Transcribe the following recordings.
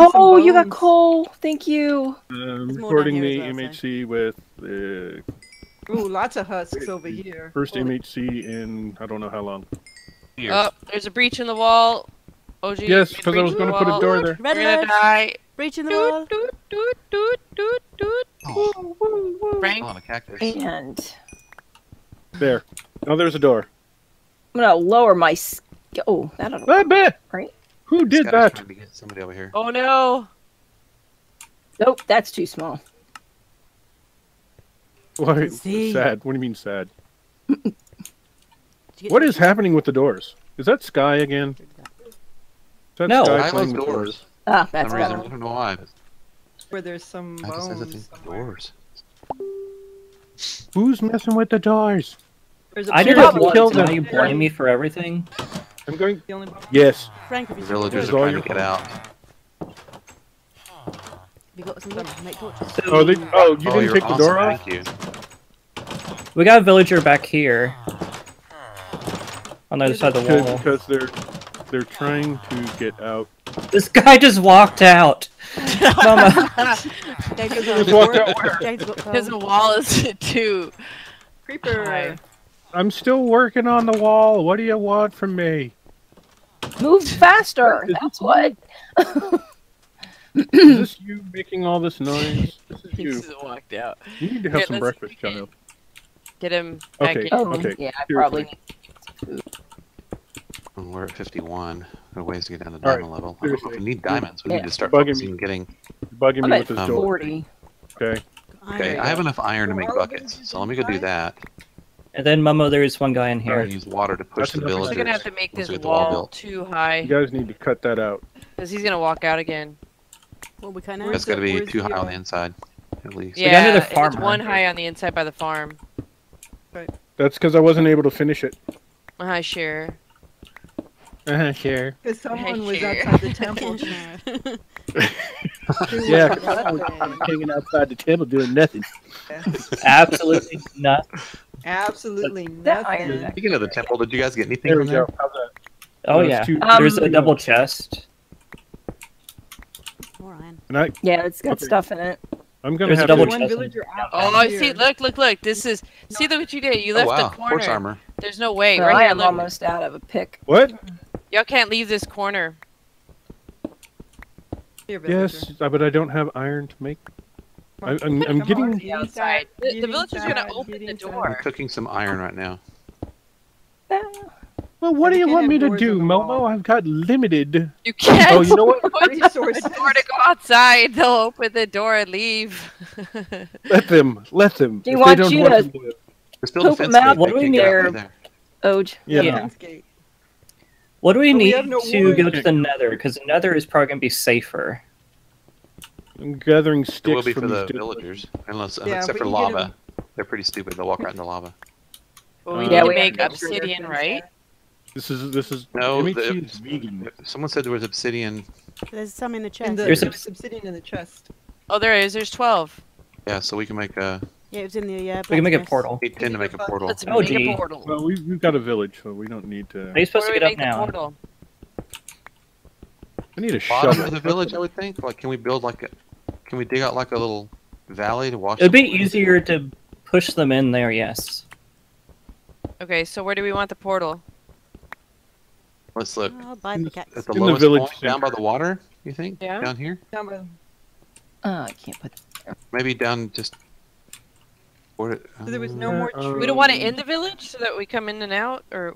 find some Oh, you got coal. Thank you. Um, recording the well, so- MHC with the Ooh, lots of husks over here. first Holy- MHC in I don't know how long. Here. Oh, there's a breach in the wall. OG. Yes, because I was going to put a door there. Red We're gonna die. Breach in the wall. Doot, doot, doot, doot, doot, doot. Oh, Woo, woo. Frank, on a cactus. And There. Now there's a door. I'm gonna lower my. Oh, that'll. I bet. Right. Who did guy's that? Trying to get somebody over here. oh no. Nope, that's too small. Why? See. Sad. What do you mean sad? Did you get What some- is happening with the doors? Is that Sky again? Is that No. Sky I playing love with doors. Ah, that's some reason, I don't know why. Where there's some I just said bones. thing somewhere. doors. Who's messing with the doors? I a I did pair it of kill once, bones and them. now you blame me for everything. I'm going. The only bone- Yes. Frank, have The you, villagers are trying to get out. have you got some wood to make torches? Oh, they, oh, you oh, didn't you're take the door off? Thank you. We got a villager back here. On the other side of the wall. because they're they're trying to get out. This guy just walked out. Mama. James Just walked out where? James got Because coal. the wall is too Creeper. High. I'm still working on the wall. What do you want from me? Move faster. That's what. Is this you making all this noise? This is He you. just walked out. You need to Here, have some let's- breakfast, child. Get him back Okay. in. Oh, Okay, yeah, I seriously. probably. And we're at 51. There are ways to get down to All right, diamond level. I don't if seriously. we need diamonds. We Yeah. need to start Bugging focusing me. getting. You're bugging I'm me with this Um, door. 40. Okay. Okay, Iron. I have enough iron to make buckets, so let me go do that. And then Momo, there is one guy in here. gonna use water to push That's the villagers. We're gonna have to make this we get the wall wall built. too You high guys need to cut that out. because he's gonna walk out again. Well, we can now. Where's That's got to be too high on uh, the inside, at least. got Yeah, another it's one right high on the inside by the farm. Right. That's because I wasn't able to finish it. Hi, share. Uh, sure. Because someone was Sure. outside the temple. doing Yeah, nothing. hanging outside the temple doing nothing. Absolutely not. Absolutely nothing. Speaking of the temple, did you guys get anything There we from there? go. How's? Oh There's yeah. two- There's a Um, double chest. More iron. And I, Yeah, it's got Okay. stuff in it. I'm gonna There's a have double to. One chest. villager out Oh, back I see. Look, look, look. This is. See what you did. You Oh left wow, the horse corner. armor. There's no way. No, right I here. am Look. almost out of a pick. What? Y'all can't leave this corner. Here. Yes, uh, but I don't have iron to make. I, I'm, I'm getting. The outside. The, the villager's inside, gonna open the inside. I'm door. cooking some iron right now. Ah, Well, what do you want me to do, on wall. Momo? I've got limited. You can't. Oh, you know what? put Resources. door to go outside. They'll open the door and leave. Let them. Let them. Do you If want you want to- to do it. There's still Poop defense 'em out. What do we can't get out need? through. Oj. Yeah. Yeah. What do we But need have no to go to the nether? Because the nether is probably going to be safer. I'm gathering It will sticks be for from the these villagers, unless Yeah, except for can get lava. They're pretty stupid. They'll walk right in the lava. Well, we Uh, need Yeah, to we make to make sure they're obsidian, right? This is this is. No, MHC the- is vegan. Someone said there was obsidian. There's some in the chest. In the, There's a- there's obsidian in the chest. Oh, there is. There's 12. Yeah, so we can make a. Yeah, it was in the. Uh, We can make a portal. We tend to make a portal. Let's Oh, make gee. a portal. Well, we, we've got a village, so we don't need to. Are you supposed Where to get up now? portal? I need a Bottom shovel. of the village, I would think. Like, can we build like a? Can we dig out like a little valley to wash? It'd be easier to push them in there, yes. Okay, so where do we want the portal? Let's look I'll buy the the- at the In the lowest village point, down by center. the water. You think? Yeah. Down here? Down by- Uh, I can't put. Maybe down just. Where, So there was no more Uh. We don't want it in the village so that we come in and out, or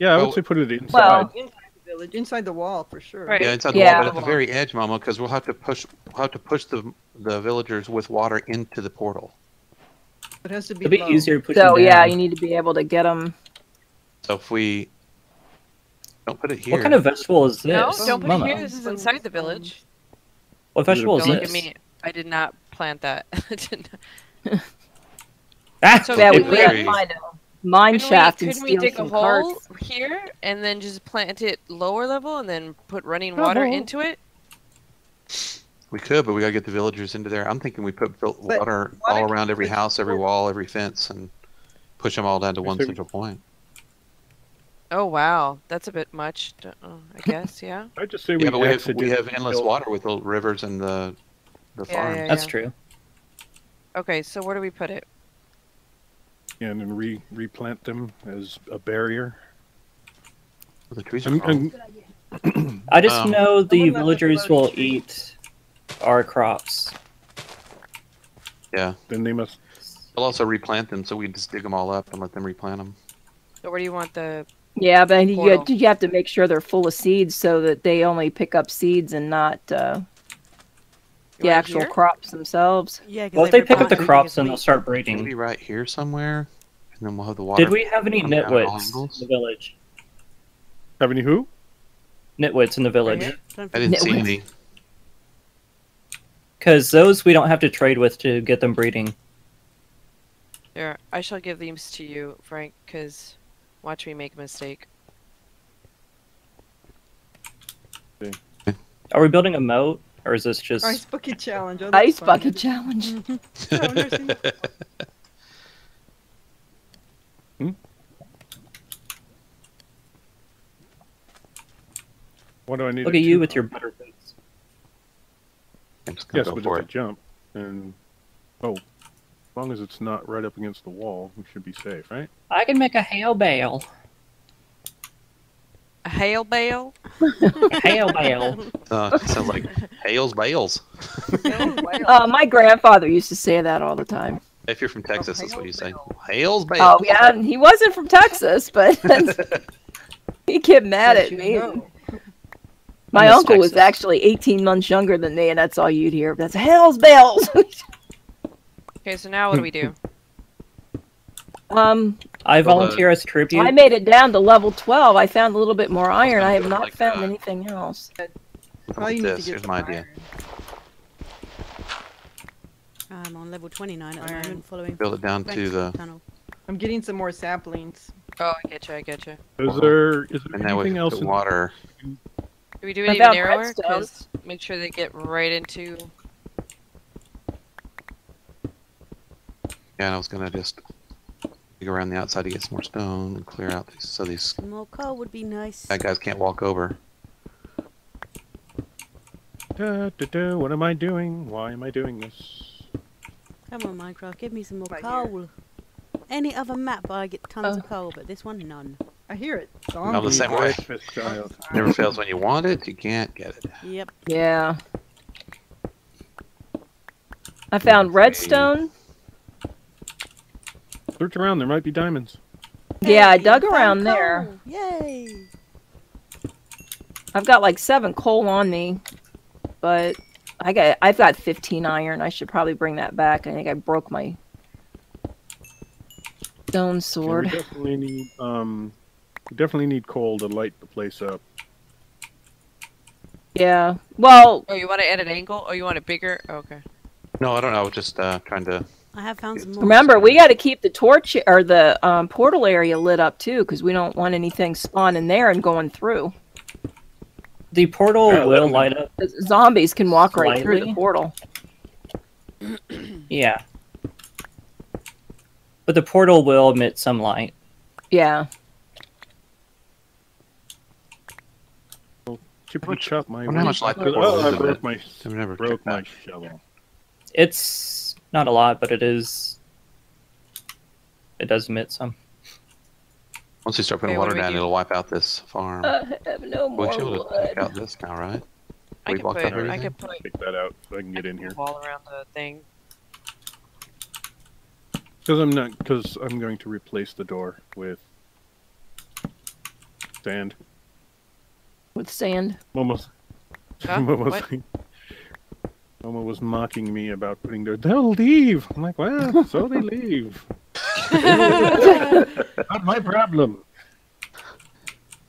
Yeah, I would Well- say put it inside. Well, inside the village, inside the wall for sure. Right. Yeah, inside the Yeah. wall, but at the very edge, Mama, because we'll have to push. We'll have to push the the villagers with water into the portal. It has to be It'd be low. easier to push so them yeah, you need to be able to get them. So if we don't put it here, What kind of vegetable is this? no, don't put Mama. it here. This is inside the village. What vegetable is Don't look this? at me. I did not plant that. I did not- Ah! So Yeah, we we- have to find a mine Couldn't shaft we, and couldn't we steal dig a hole carts. here and then just plant it lower level and then put running water into it? we could, but we gotta get the villagers into there. I'm thinking we put water water all around every house, every wall, every fence, and push them all down to one central point. I say we- central point. I say we Oh wow, that's a bit much. uh, I guess. Yeah. I just say we Yeah, but we have, we have endless built- water with the rivers and the the Yeah, farms. yeah, That's true. Okay, so where do we put it? And then re replant them as a barrier. The trees are I'm, growing. I'm, just Um, know the Someone left the villagers will screen. eat our crops. Yeah. then they must. We'll also replant them, so we just dig them all up and let them replant them. So where do you want the? Yeah, but you, you have to make sure they're full of seeds so that they only pick up seeds and not uh, you the want it actual here? crops themselves. Yeah. Well, if they rip pick up the crops, as then they'll start breeding. Maybe right here somewhere, and then we'll have the water. Did we have any come down at all nitwits in the village? Have any who? Nitwits in the village. here? I didn't see any. Because those we don't have to trade with to get them breeding. Here, I shall give these to you, Frank, because watch me make a mistake. Are we building a moat, or is this just? Ice bucket challenge. Oh, Ice fun. bucket challenge. I've never seen that. Hmm? What do I need? Look at you with for? your butter boots. I'm just gonna Yes, go but for it's a it. jump, and oh, as long as it's not right up against the wall, we should be safe, right? I can make a hail bale. A hail bale? Hail bale. Uh, sounds like Hales Bales. Uh, my grandfather used to say that all the time. If you're from Texas, that's what you say. Hales Hales Bales. Oh yeah, he wasn't from Texas, but he get mad at me. know. My miss uncle was actually 18 months younger than me, and that's all you'd hear. That's hell's bells. Okay, so now what do we do? um, I volunteer as tribute. I made it down to level 12. I found a little bit more iron. I have not like found that. anything else. Something need this. to get Here's my idea. I'm on level 29 at the moment, following Build it down to the. tunnel. I'm getting some more saplings. Oh, I get you. I get you. Is there is there And anything else? the in- water. Do we do it I even narrower? Cause make sure they get right into. Yeah, and I was gonna just dig around the outside to get some more stone and clear out these, so these Some more coal would be nice. bad guys can't walk over. Da, da, da, what am I doing? Why am I doing this? Come on, Minecraft, give me some more Right here. coal. Any other map, I get tons Oh. of coal, but this one, none. I hear it. I'm the same way. Breakfast child. Never fails when you want it. You can't get it. Yep. Yeah. I found redstone. Search around. There might be diamonds. Yeah, I dug around there. coal. Yay! I've got like seven coal on me, but I got I've got 15 iron. I should probably bring that back. I think I broke my stone sword. Yeah, we sword. definitely need um, we definitely need coal to light the place up. Yeah. Well, Oh, you want it at an angle? Oh, you want it bigger? Oh, okay. No, I don't know. I was just uh, trying to. I have found some more. remember we got to keep the torch or the um, portal area lit up too, because we don't want anything spawning there and going through. The portal Yeah, will light up. Zombies can walk right through the portal. Yeah. But the portal will emit some light. Yeah. Chippity chop my. wonder how much light the portal I is in broke my I've never broke my shovel. It's not a lot, but it is. It does emit some. Once you start putting Okay, water down, do? it'll wipe out this farm. I have no we more should be able to take out this now, right? I We can put. I can put. Take that out so I can get in here. Wall around the thing. Because I'm not. Because I'm going to replace the door with sand. With sand. Almost. Huh? Momo What? Momo was mocking me about putting their. They'll leave. I'm like, well, so they leave. Not my problem.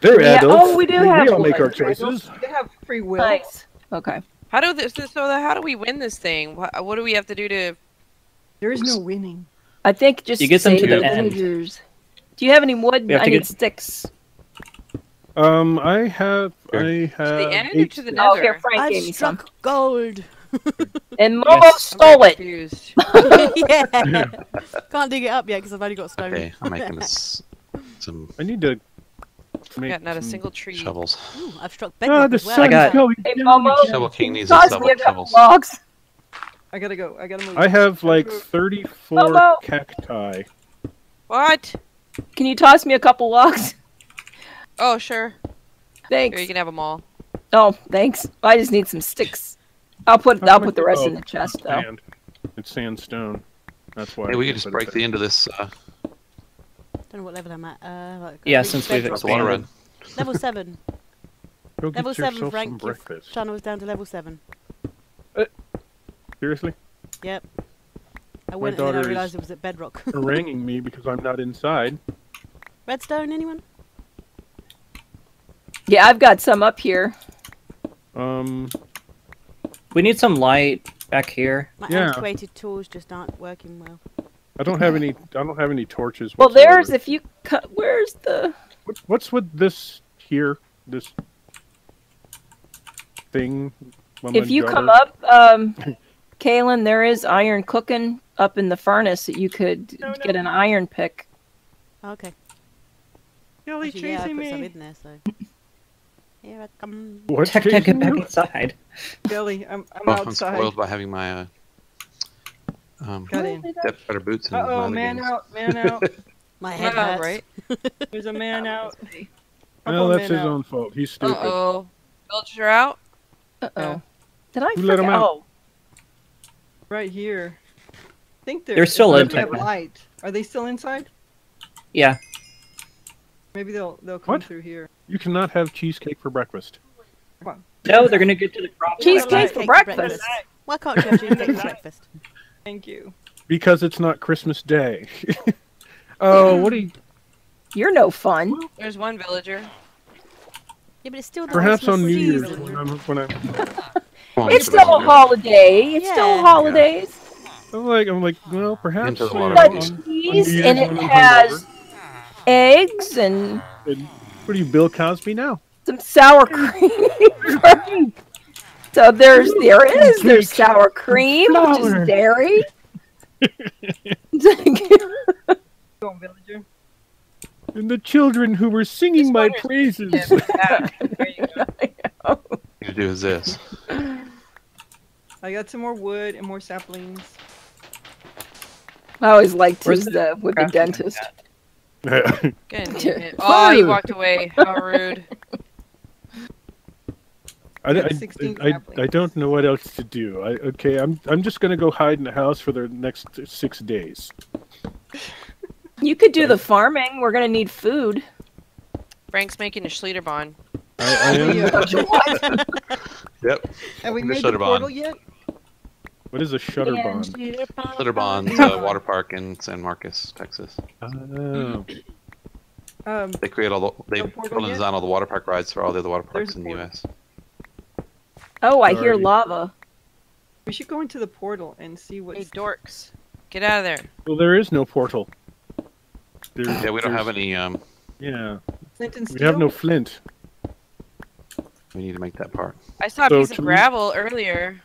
They're Yeah, adults. oh, we do have all make our choices. They have free will. Nice. Okay. How do this? So the, how do we win this thing? What, what do we have to do to? There is no winning. I think just You get them save to the the end. villagers. Do you have any wood? Have I need get- sticks. Um, I have. I have. the end or to the sticks. Oh, Nether. here, Frank I've some. struck gold. And Momo Yes. I'm stole it. yeah. Can't dig it up yet because I've only got stone. Okay, I'm making this some. I need to Make Got not a single tree. Shovels. Ooh, I've struck bedrock ah, the as well. sun's got- going Hey, Momo. Shovel King needs Toss a me a shovel. couple Shovels. logs. I gotta go. I gotta move. I have like 34 Momo. cacti. What? Can you toss me a couple logs? Oh, sure. Thanks. Here, you can have them all. Oh, thanks. I just need some sticks. I'll put I'll put the rest oh, in the chest though. Sand. It's sandstone. That's why. Hey, we can't just break the end of this uh, Don't know what level I'm at. Uh, like, Yeah, since we've bedrock. the expanded. run. Level 7. Level 7, yourself Frank. some Your channel was down to level 7. Seriously? Yep. I went and then I daughter is- realised it was at bedrock. Haranguing me because I'm not inside. Redstone, anyone? Yeah, I've got some up here. Um, We need some light back here. My Yeah. antiquated tools just aren't working well. I don't have any. I don't have any torches. Well, whatsoever. there's if you cut. Where's the? What, what's with this here? This thing. If you come up, um, Kahlan, there is iron cooking up in the furnace that you could No, get no. an iron pick. Okay. Kelly Actually, yeah, I chasing put some me. In there, so. Here I come. What's Tech, tech, get back inside. Billy, I'm I'm Oh, I'm outside. spoiled by having my uh, um, Got Depth Strider boots and Uh oh, man out, man out. My head Yeah, hurts. right? There's a man out. Well, that's his out. own fault. He's stupid. Uh stupid. oh. Villagers are out. Uh oh. Yeah. Did I Who let 'em forget? out? Oh, Right here. I think they're. They're still if in, they have technically. light. Are they still inside? Yeah. Maybe they'll they'll come What? through here. You cannot have cheesecake for breakfast. No, they're gonna get to the crop. cheesecake Cheesecake for for breakfast. breakfast. Why can't you have cheesecake for breakfast? Thank you. Because it's not Christmas Day. oh, what are you. You're no fun. There's one villager. Yeah, but it's still the Perhaps on New Year's when I'm, when I, Come on, It's still a holiday. It's still Yeah. holidays. I'm like, I'm like, well, perhaps. Into the you know, Got please. on- cheese New and it when I'm has eggs and and what are you, Bill Cosby now? some sour cream. so there's there is there's sour cream, which is dairy. Go on, villager. And the children who were singing my praises. You go. Thing to do is this. I got some more wood and more saplings. I always liked Where's his the with the dentist. I God damn it. Oh, he walked away. How rude. I, I, I, I don't know what else to do. I, okay, I'm I'm just gonna go hide in the house for the next six days. You could do the farming. We're gonna need food. Frank's making a Schlitterbahn. I, I am. Yep. Have we The made the Shutterbahn. portal yet? What is a shutter bond? Schlitterbahn's uh, water park in San Marcos, Texas. Oh. Um, They create all the they No build and design all the water park rides for all the other water parks a in the. U.S. Oh, I hear lava. we should go into the portal and see what. Hey, dorks. Get out of there. Well, there is no portal. There's, Yeah, we don't have any. Um, Yeah, Flint and we have no flint. we need to make that part. I saw a So piece of me- gravel earlier.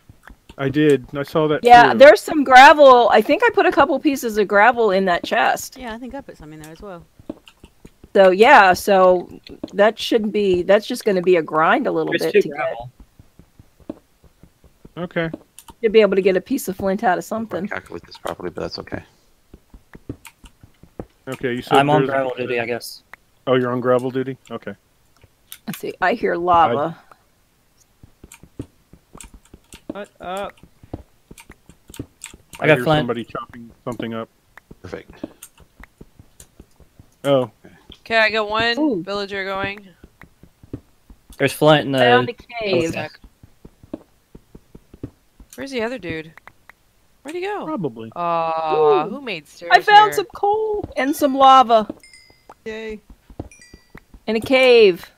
I did. I saw that. Yeah, too. there's some gravel. I think I put a couple pieces of gravel in that chest. Yeah, I think I put some in there as well. So yeah, so that shouldn't be. That's just going to be a grind a little There's bit two to get gravel. Okay. to be able to get a piece of flint out of something. I something. calculate this properly, but that's okay. Okay. You said I'm on gravel duty, I guess. Oh, you're on gravel duty. Okay. Let's see. I hear lava. Shut up. I got hear flint. somebody chopping something up. Perfect. Oh, Okay, I got one Ooh. villager going. There's flint in Found the. a cave. Where's the other dude? Where'd he go? probably. Aw, Ooh. who made stairs I found here? some coal and some lava Yay. in a cave.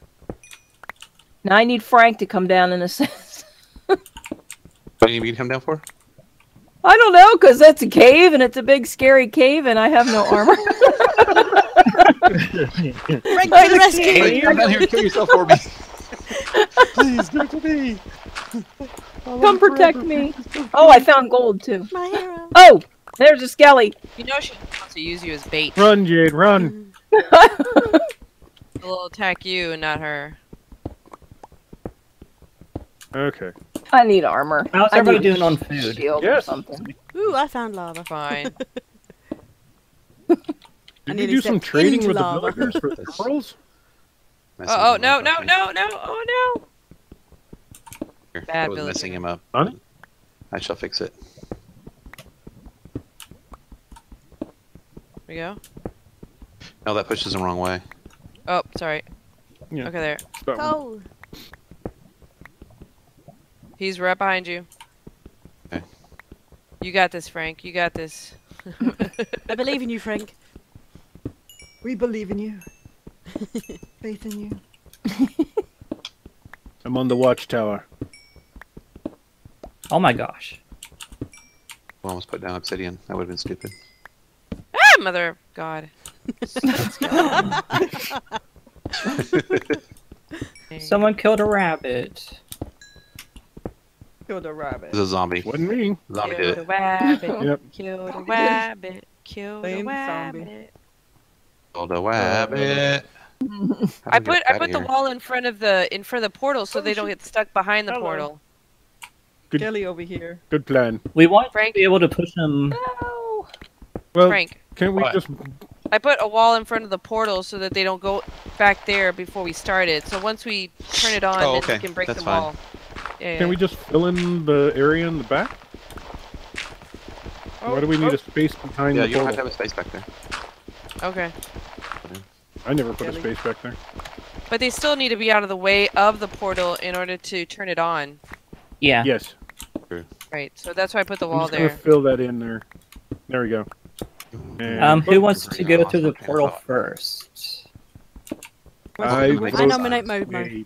Now I need Frank to come down and assist. What do you need me to come down for? I don't know, cause that's a cave and it's a big scary cave and I have no armor. Frank I to the rescue! come down here and kill yourself for me. Please give it to me. come protect me. Oh, I found gold too. My hero. Oh, there's a skelly. You know she wants to use you as bait. Run, Jade, run. Mm. We'll attack you, not her. Okay. I need armor. How's everybody need doing on food? Shield or Yes. something. Ooh, I found lava. Fine. Did you nearly do some stepped trading into with the lava. villagers for the pearls? Messing oh, oh no, no, no, no! Oh no! Here, Bad I was villager. messing him up. Honey? I shall fix it. Here we go. No, that pushes the wrong way. Oh, sorry. Yeah. Okay, there. It's that one. Oh, He's right behind you. Okay. You got this, Frank. You got this. I believe in you, Frank. We believe in you. Faith in you. I'm on the watchtower. Oh my gosh. We almost put down obsidian. That would have been stupid. Ah, mother of God. Someone killed a rabbit. Killed a rabbit. It's a zombie. Wasn't me. Zombie did Killed a it. rabbit. Yep. Killed a rabbit. Killed a Blame the zombie. rabbit. Killed a rabbit. I put I put the wall in front of the in front of the portal so Oh, they don't shit. get stuck behind the Hello. portal. Good. Kelly over here. Good plan. We want Frank? to be able to push them. No. Well, Frank, can't we What? just I put a wall in front of the portal so that they don't go back there before we started. So once we turn it on, Oh, then we can break That's the fine. wall. Yeah, can yeah. we just fill in the area in the back? Why do we need oh, a space behind Yeah, the you don't have to have a space back there. Okay. I never put a space back there. But they still need to be out of the way of the portal in order to turn it on. Yeah. Yes. Right. So that's why I put the I'm wall just gonna there. fill that in there. There we go. And Um, who wants to go through the portal first? what's- I, what's- vote nominate Momo.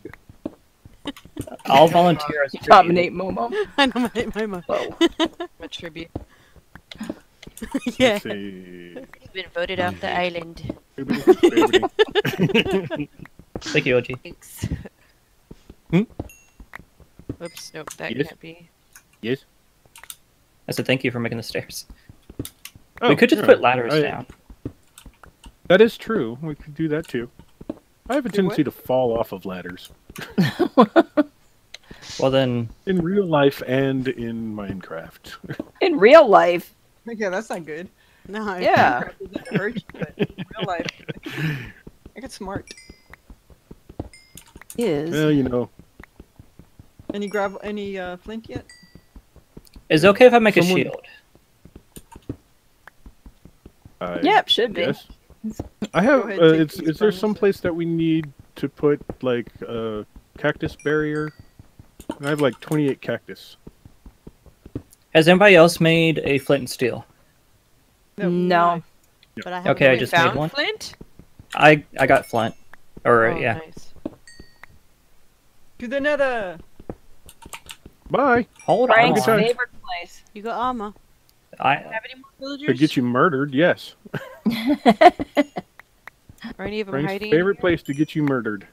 Jade. I'll volunteer as tribute. Dominate Momo. I nominate Momo. Whoa. A tribute. yeah. You've been voted off the island. Thank you, OG. Thanks. Hmm? Oops, nope, that Yes? can't be. yes. I said thank you for making the stairs. Oh, we could just yeah. put ladders I- down. That is true. We could do that too. I have a tendency to fall off of ladders Well then, in real life and in Minecraft. In real life, Yeah, that's not good. No. yeah. Minecraft doesn't hurt you, but in real life, I get smart. Is well, you know, Any gravel? Any uh, flint yet? is it okay if I make Someone- a shield? I Yep, should be. guess. I have. ahead, Uh, it's, is there some place that we need to put like a cactus barrier? I have like 28 cactus. Has anybody else made a flint and steel? No. But I Okay, I just found made one. Flint? I I got flint. Or oh, yeah. Nice. To the nether. Bye. Hold Frank's good time. on. favorite place. You got armor. I Have any more villagers? To get you murdered, yes. Are any of them Frank's hiding? favorite place to get you murdered.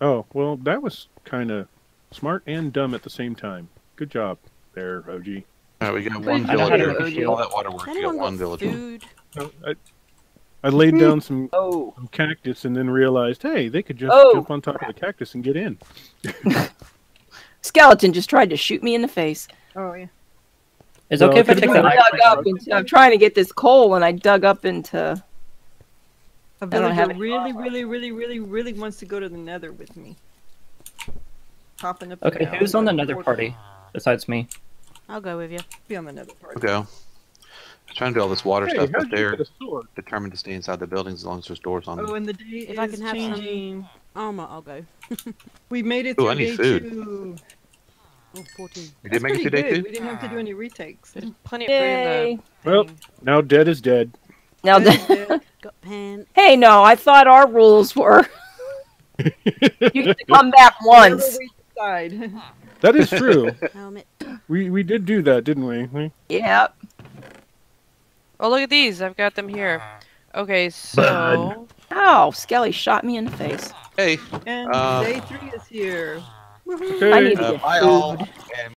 Oh, well, that was kind of smart and dumb at the same time. Good job there, OG. Alright, we got one I know how to villager. All that water work. Has We got one got villager. food? Oh, I, I laid mm-hmm. down some Oh. cactus and then realized, hey, they could just Oh. jump on top of the cactus and get in. Skeleton just tried to shoot me in the face. Oh yeah. Is Well, okay if I could've take been the a I dug up into, I'm trying to get this coal and I dug up into A villager really, really, really, really, really wants to go to the nether with me. Hopping up. Okay, who's on the nether party besides me? I'll go with you. Be on the nether party. We'll go. trying to do all this water Hey, stuff, how'd but they're get a sword? determined to stay inside the buildings as long as there's doors on oh, them. Oh, and the day If is I can have some- changing. Armor, I'll go. We made it Ooh, through I need day food. two. Oh, 14. we That's did make it to pretty day good. two? We didn't have to do any retakes. There's plenty of food Yay. Well, now dead is dead. Now Dead, dead. Got pants. Hey no, I thought our rules were you get to come back once. That is true. Helmet. we we did do that, didn't we? We- Yep. Oh, look at these. I've got them here. Okay, so. Ow, Skelly shot me in the face. Hey, and Uh, day three is here. I need to uh, get bye food. all. And